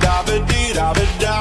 da ba da